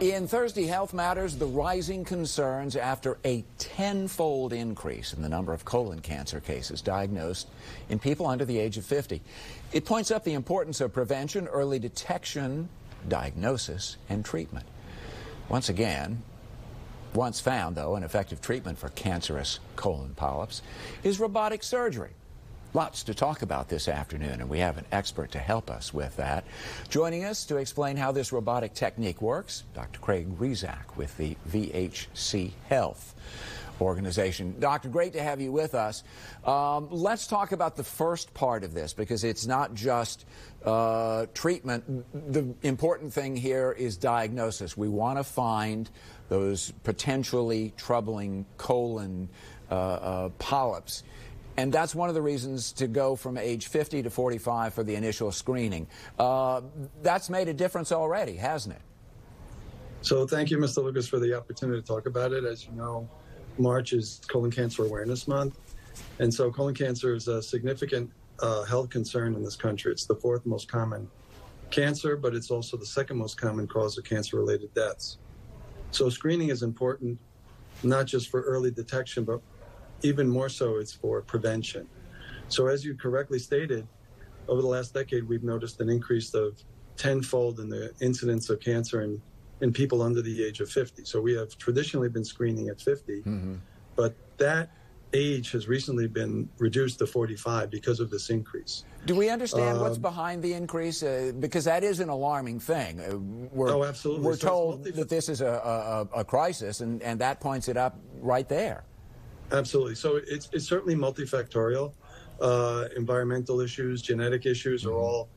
In Thursday Health Matters, the rising concerns after a tenfold increase in the number of colon cancer cases diagnosed in people under the age of 50. It points up the importance of prevention, early detection, diagnosis, and treatment. Once again, once found, though, an effective treatment for cancerous colon polyps is robotic surgery. Lots to talk about this afternoon, and we have an expert to help us with that. Joining us to explain how this robotic technique works, Dr. Craig Rezac with the VHC Health organization. Doctor, great to have you with us. Um, let's talk about the first part of this because it's not just uh, treatment. The important thing here is diagnosis. We want to find those potentially troubling colon uh, uh, polyps. And that's one of the reasons to go from age 50 to 45 for the initial screening. Uh, that's made a difference already, hasn't it? So thank you, Mr. Lucas, for the opportunity to talk about it. As you know, March is Colon Cancer Awareness Month. And so colon cancer is a significant uh, health concern in this country. It's the fourth most common cancer, but it's also the second most common cause of cancer related deaths. So screening is important, not just for early detection, but even more so, it's for prevention. So, as you correctly stated, over the last decade, we've noticed an increase of tenfold in the incidence of cancer in, in people under the age of 50. So, we have traditionally been screening at 50, mm-hmm. but that age has recently been reduced to 45 because of this increase. Do we understand uh, what's um, behind the increase? Uh, because that is an alarming thing. Uh, we're, oh, absolutely. We're so told that this is a, a, a crisis, and, and that points it up right there. Absolutely. So it's, it's certainly multifactorial. Uh, environmental issues, genetic issues are all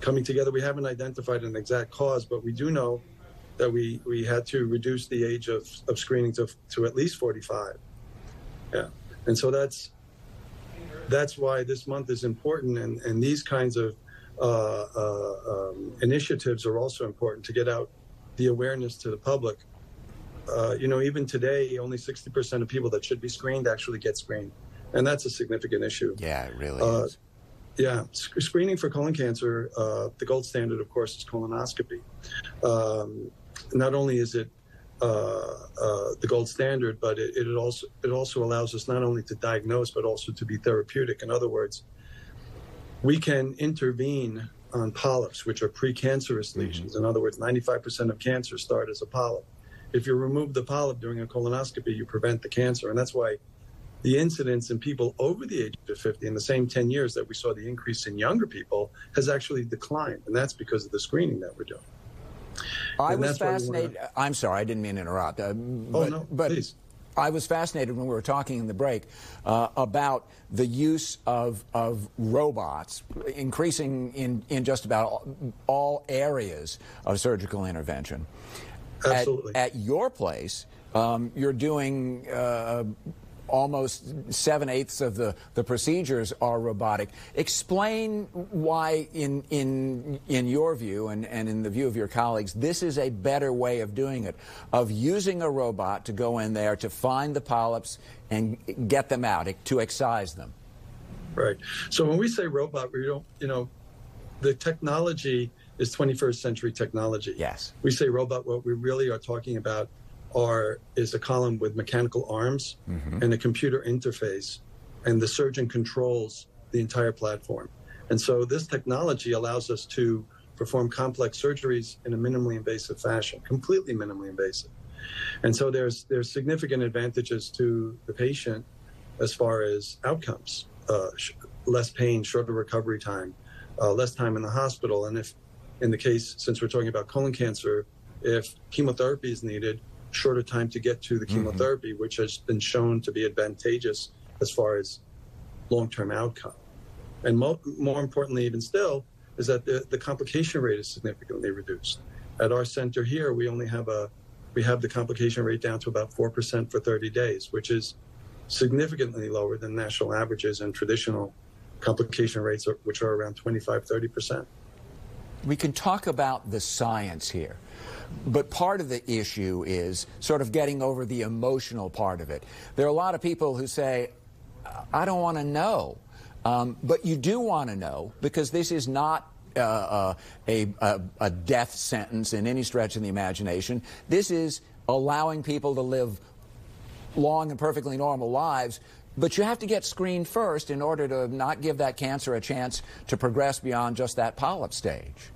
coming together. We haven't identified an exact cause, but we do know that we, we had to reduce the age of, of screening to, to at least 45. Yeah. And so that's that's why this month is important, and, and these kinds of uh, uh, um, initiatives are also important to get out the awareness to the public uh, you know, even today, only 60% of people that should be screened actually get screened. And that's a significant issue. Yeah, it really uh, is. Yeah, sc- screening for colon cancer, uh, the gold standard, of course, is colonoscopy. Um, not only is it uh, uh, the gold standard, but it, it, also it also allows us not only to diagnose but also to be therapeutic. In other words, we can intervene on polyps, which are precancerous mm-hmm. lesions. In other words, 95% of cancer start as a polyp if you remove the polyp during a colonoscopy, you prevent the cancer. And that's why the incidence in people over the age of 50 in the same 10 years that we saw the increase in younger people has actually declined. And that's because of the screening that we're doing. I and was fascinated. Wanna... I'm sorry, I didn't mean to interrupt. Uh, but, oh, no, but please. I was fascinated when we were talking in the break uh, about the use of, of robots increasing in, in just about all, all areas of surgical intervention. Absolutely. At, at your place, um, you're doing uh, almost seven eighths of the, the procedures are robotic. Explain why, in, in, in your view and, and in the view of your colleagues, this is a better way of doing it, of using a robot to go in there to find the polyps and get them out, to excise them. Right. So when we say robot, we don't, you know, the technology is 21st century technology. Yes. We say robot, what we really are talking about are is a column with mechanical arms mm-hmm. and a computer interface, and the surgeon controls the entire platform. And so this technology allows us to perform complex surgeries in a minimally invasive fashion, completely minimally invasive. And so there's there's significant advantages to the patient as far as outcomes, uh, sh- less pain, shorter recovery time, uh, less time in the hospital, and if in the case, since we're talking about colon cancer, if chemotherapy is needed, shorter time to get to the mm-hmm. chemotherapy, mm-hmm. which has been shown to be advantageous as far as long term outcome. And mo- more importantly, even still, is that the, the complication rate is significantly reduced. At our center here, we only have a we have the complication rate down to about 4% for 30 days, which is significantly lower than national averages and traditional complication rates, which are around 25, 30%. We can talk about the science here. But part of the issue is sort of getting over the emotional part of it. There are a lot of people who say, I don't want to know. Um, but you do want to know because this is not uh, uh, a, a, a death sentence in any stretch of the imagination. This is allowing people to live long and perfectly normal lives. But you have to get screened first in order to not give that cancer a chance to progress beyond just that polyp stage.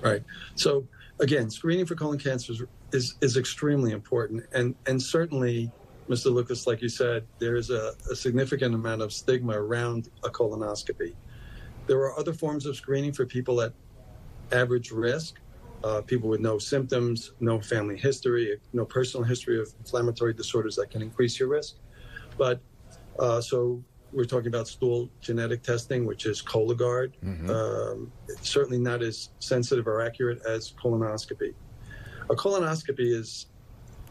Right. So again, screening for colon cancer is, is extremely important. And, and certainly, Mr. Lucas, like you said, there is a, a significant amount of stigma around a colonoscopy. There are other forms of screening for people at average risk, uh, people with no symptoms, no family history, no personal history of inflammatory disorders that can increase your risk. But uh, so we're talking about stool genetic testing, which is Cologuard. Mm-hmm. Um, certainly not as sensitive or accurate as colonoscopy. A colonoscopy is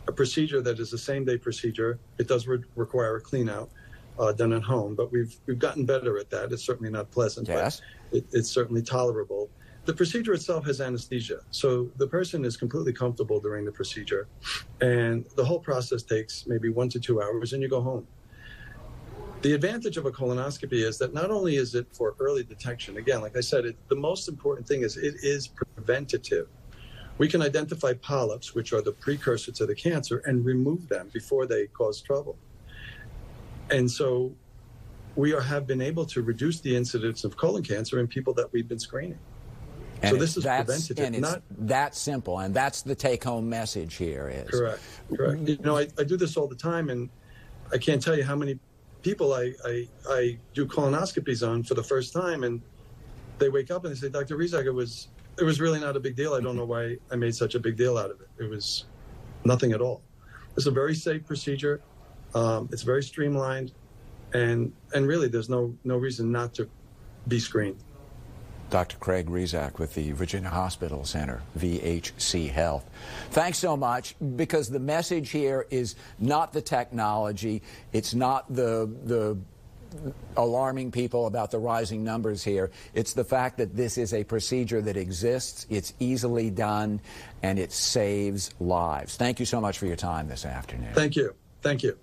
a procedure that is a same day procedure. It does re- require a clean out uh, done at home, but we've we've gotten better at that. It's certainly not pleasant, yes. but it, it's certainly tolerable. The procedure itself has anesthesia, so the person is completely comfortable during the procedure, and the whole process takes maybe one to two hours, and you go home. The advantage of a colonoscopy is that not only is it for early detection, again, like I said, it, the most important thing is it is preventative. We can identify polyps, which are the precursor to the cancer, and remove them before they cause trouble. And so we are, have been able to reduce the incidence of colon cancer in people that we've been screening. And so this is preventative, and it's not that simple, and that's the take-home message here. Is correct, correct. You know, I, I do this all the time, and I can't tell you how many people I, I, I do colonoscopies on for the first time, and they wake up and they say, "Dr. Rezac, it was it was really not a big deal. I don't know why I made such a big deal out of it. It was nothing at all. It's a very safe procedure. Um, it's very streamlined, and and really, there's no no reason not to be screened. Dr. Craig Rezac with the Virginia Hospital Center, VHC Health. Thanks so much because the message here is not the technology, it's not the the alarming people about the rising numbers here. It's the fact that this is a procedure that exists, it's easily done, and it saves lives. Thank you so much for your time this afternoon. Thank you. Thank you.